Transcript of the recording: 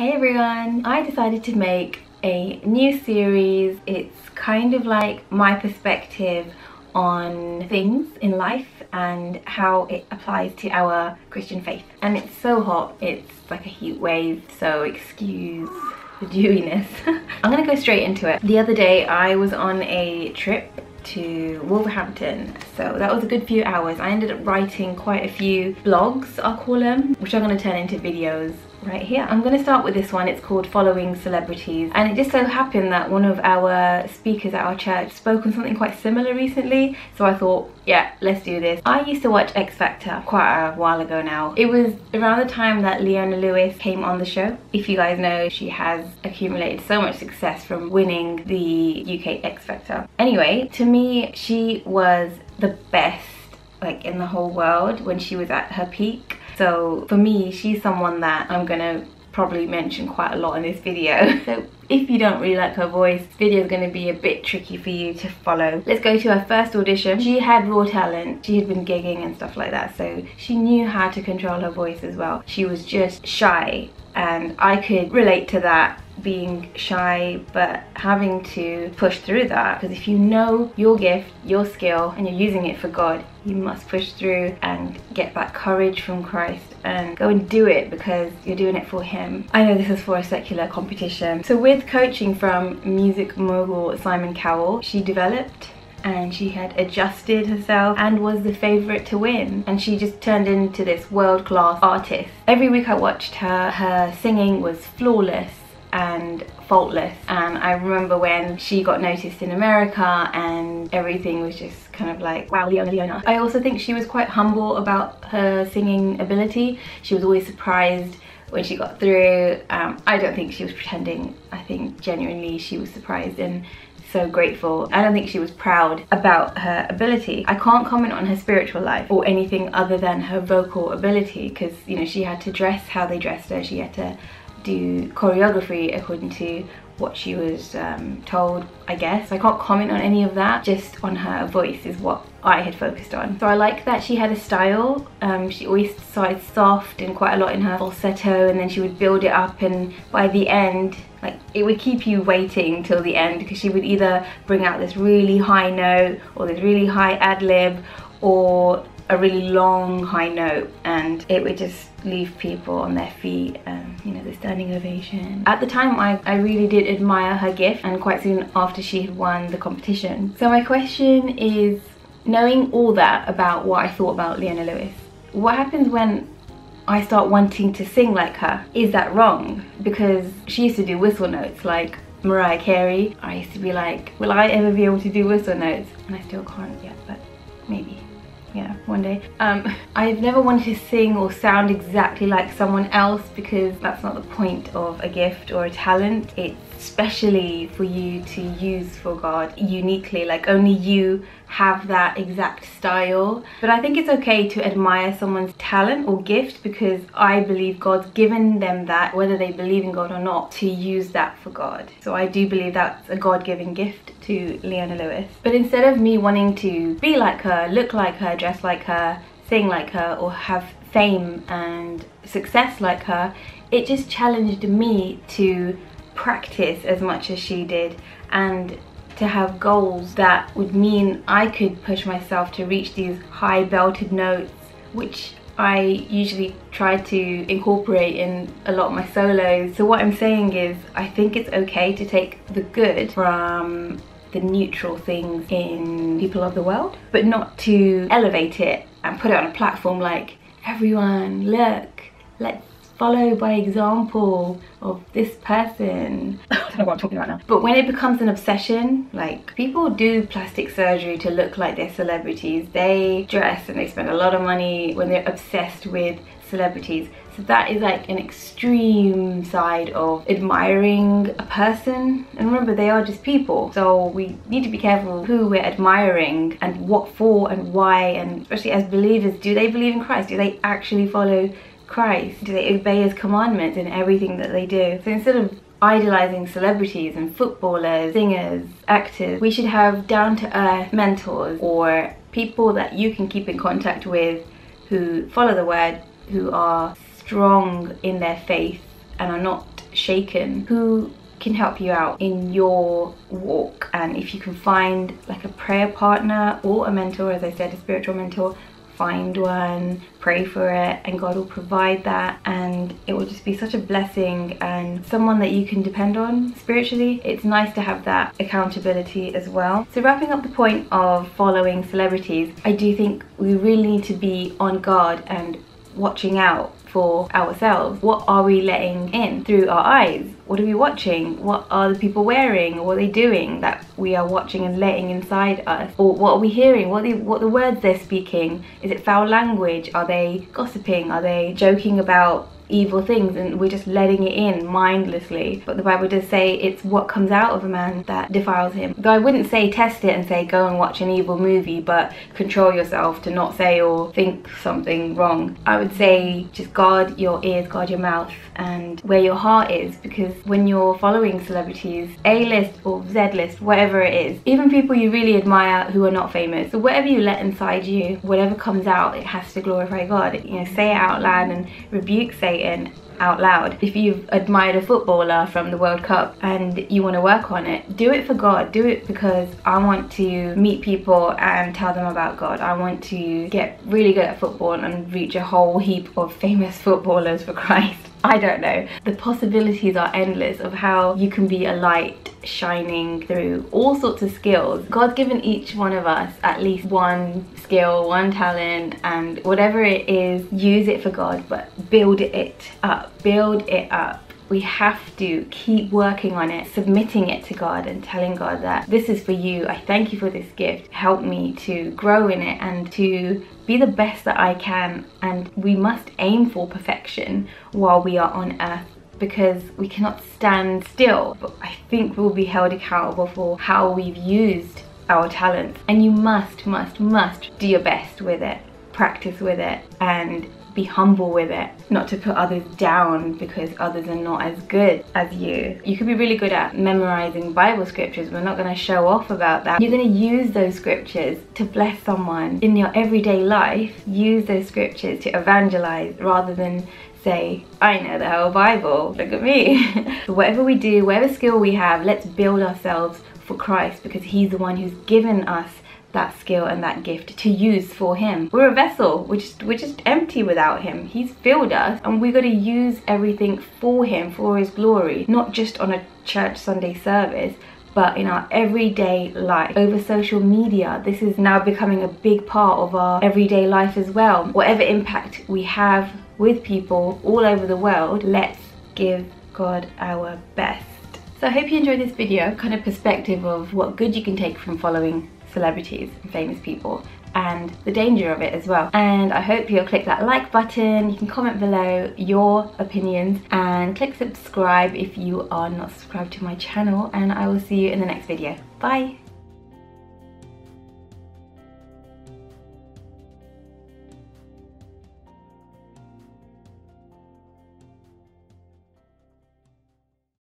Hey everyone! I decided to make a new series. It's kind of like my perspective on things in life and how it applies to our Christian faith. And it's so hot, it's like a heat wave, so excuse the dewiness. I'm gonna go straight into it. The other day I was on a trip to Wolverhampton so that was a good few hours I ended up writing quite a few blogs I'll call them which I'm going to turn into videos right here. I'm going to start with this one. It's called Following Celebrities. And it just so happened that one of our speakers at our church spoke on something quite similar recently. So I thought, yeah, let's do this. I used to watch X Factor quite a while ago now. It was around the time that Leona Lewis came on the show. If you guys know, she has accumulated so much success from winning the UK X Factor. Anyway, to me, she was the best like in the whole world when she was at her peak so for me, she's someone that I'm gonna probably mention quite a lot in this video. so if you don't really like her voice, this video is going to be a bit tricky for you to follow. Let's go to her first audition. She had raw talent. She had been gigging and stuff like that. So she knew how to control her voice as well. She was just shy and I could relate to that being shy but having to push through that because if you know your gift your skill and you're using it for God you must push through and get that courage from Christ and go and do it because you're doing it for him I know this is for a secular competition so with coaching from music mogul Simon Cowell she developed and she had adjusted herself and was the favorite to win and she just turned into this world-class artist every week i watched her her singing was flawless and faultless and I remember when she got noticed in America and everything was just kind of like wow Leona Leona. I also think she was quite humble about her singing ability. She was always surprised when she got through. Um, I don't think she was pretending. I think genuinely she was surprised and so grateful. I don't think she was proud about her ability. I can't comment on her spiritual life or anything other than her vocal ability because, you know, she had to dress how they dressed her. She had to do choreography according to what she was um, told, I guess. I can't comment on any of that, just on her voice is what I had focused on. So I like that she had a style. Um, she always started soft and quite a lot in her falsetto and then she would build it up and by the end, like it would keep you waiting till the end because she would either bring out this really high note or this really high ad lib or a really long high note and it would just leave people on their feet and you know the standing ovation. At the time I, I really did admire her gift and quite soon after she had won the competition. So my question is knowing all that about what I thought about Leona Lewis what happens when I start wanting to sing like her? Is that wrong? Because she used to do whistle notes like Mariah Carey. I used to be like will I ever be able to do whistle notes? And I still can't yet but maybe yeah one day. Um i've never wanted to sing or sound exactly like someone else because that's not the point of a gift or a talent. It's especially for you to use for god uniquely like only you have that exact style. But i think it's okay to admire someone's talent or gift because i believe god's given them that whether they believe in god or not to use that for god. So i do believe that's a god-given gift to leona lewis. But instead of me wanting to be like her look like her dress like her sing like her or have fame and success like her it just challenged me to practice as much as she did and to have goals that would mean I could push myself to reach these high belted notes which I usually try to incorporate in a lot of my solos. So what I'm saying is I think it's okay to take the good from the neutral things in people of the world but not to elevate it and put it on a platform like everyone look let's follow by example of this person. I don't know what I'm talking about now. But when it becomes an obsession, like people do plastic surgery to look like they're celebrities. They dress and they spend a lot of money when they're obsessed with celebrities. So that is like an extreme side of admiring a person. And remember, they are just people. So we need to be careful who we're admiring and what for and why. And especially as believers, do they believe in Christ? Do they actually follow Christ? Do they obey his commandments in everything that they do? So instead of idolizing celebrities and footballers, singers, actors, we should have down-to-earth mentors or people that you can keep in contact with who follow the word, who are strong in their faith and are not shaken, who can help you out in your walk and if you can find like a prayer partner or a mentor as I said a spiritual mentor find one, pray for it, and God will provide that. And it will just be such a blessing and someone that you can depend on spiritually. It's nice to have that accountability as well. So, wrapping up the point of following celebrities, I do think we really need to be on guard and watching out for ourselves. What are we letting in through our eyes? What are we watching? What are the people wearing? What are they doing that we are watching and letting inside us? Or what are we hearing? What the what the words they're speaking? Is it foul language? Are they gossiping? Are they joking about evil things and we're just letting it in mindlessly. But the Bible does say it's what comes out of a man that defiles him. Though I wouldn't say test it and say go and watch an evil movie, but control yourself to not say or think something wrong. I would say just guard your ears, guard your mouth, and where your heart is because when you're following celebrities, A list or Z list, whatever it is, even people you really admire who are not famous, so whatever you let inside you, whatever comes out, it has to glorify God. You know, say it out loud and rebuke Satan out loud. If you've admired a footballer from the World Cup and you want to work on it, do it for God. Do it because I want to meet people and tell them about God. I want to get really good at football and reach a whole heap of famous footballers for Christ. I don't know. The possibilities are endless of how you can be a light shining through all sorts of skills. God's given each one of us at least one skill, one talent, and whatever it is, use it for God, but build it up. Build it up we have to keep working on it, submitting it to God and telling God that this is for you. I thank you for this gift. Help me to grow in it and to be the best that I can. And we must aim for perfection while we are on earth because we cannot stand still. But I think we'll be held accountable for how we've used our talents. And you must, must, must do your best with it, practice with it, and be humble with it, not to put others down because others are not as good as you. You could be really good at memorizing Bible scriptures. We're not going to show off about that. You're going to use those scriptures to bless someone in your everyday life. Use those scriptures to evangelize rather than say, I know the whole Bible, look at me. so whatever we do, whatever skill we have, let's build ourselves for Christ because He's the one who's given us that skill and that gift to use for him. We're a vessel, we're just, we're just empty without him. He's filled us and we got to use everything for him, for his glory, not just on a church Sunday service, but in our everyday life. Over social media, this is now becoming a big part of our everyday life as well. Whatever impact we have with people all over the world, let's give God our best. So I hope you enjoyed this video, kind of perspective of what good you can take from following celebrities and famous people and the danger of it as well. And I hope you'll click that like button, you can comment below your opinions and click subscribe if you are not subscribed to my channel and I will see you in the next video. Bye!